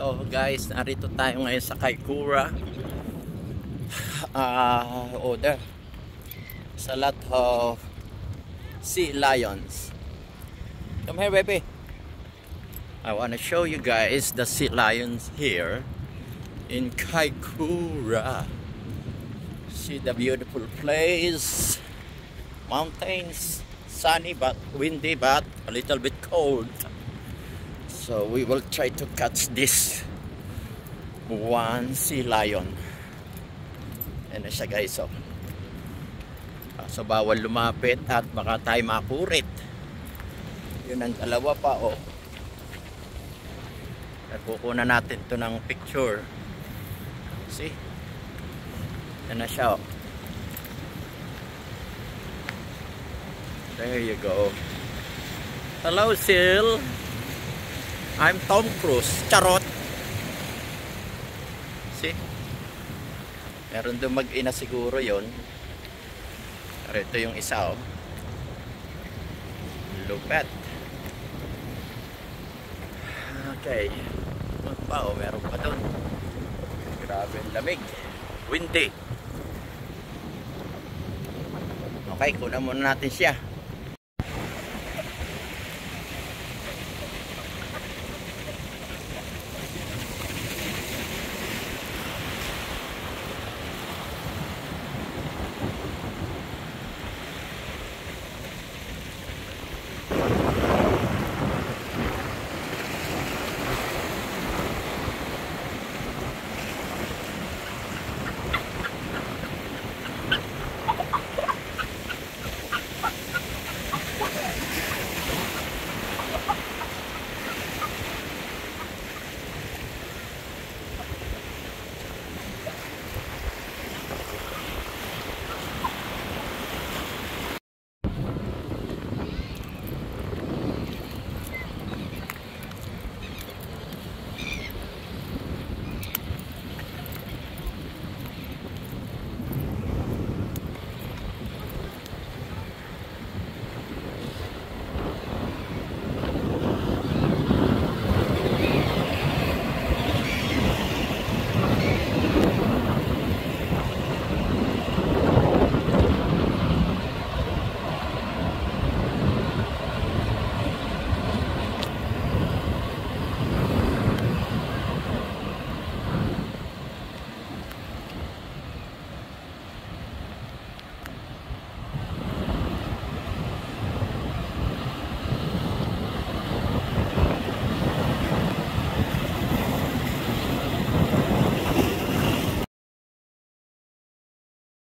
So guys, narito tayo ngayon sa Kaikoura. Uh, order sa lot of sea lions. Come here, baby. I want to show you guys the sea lions here in Kaikoura. See the beautiful place, mountains, sunny but windy but a little bit cold. So we will try to catch this one sea lion. Na siya guys oh. So bawal lumapit at baka tayo makurit. Yun ang dalawa pa oh. Kukunan natin to ng picture. See? Yan na siya oh. There you go. Hello, Sil. I'm Tom Cruise. Charot. See? Meron doon mag-ina siguro yon. Pero ito yung isa oh. Lupet. Okay. Pa oh, meron pa doon. Grabe lamig. Windy. Okay, kunan muna natin siya.